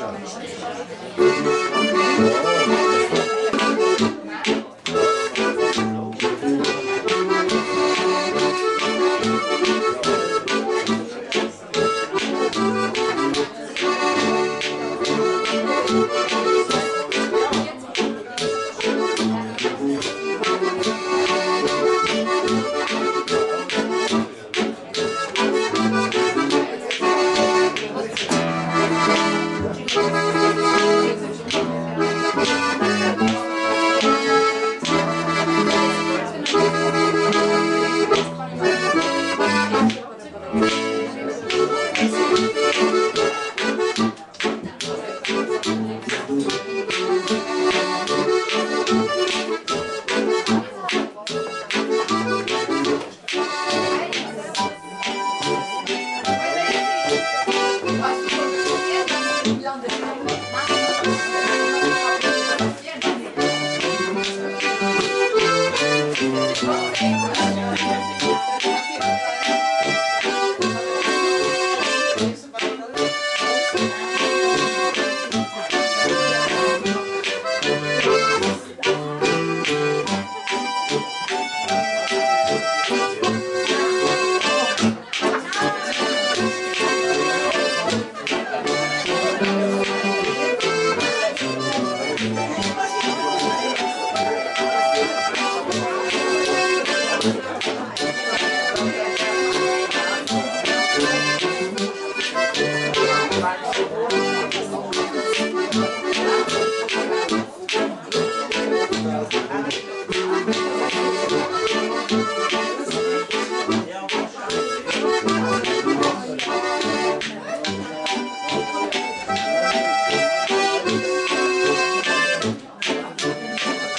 Çağrı. Okay.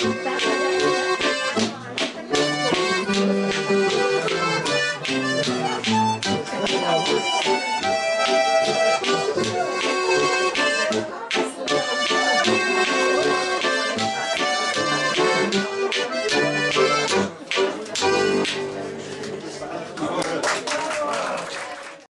back.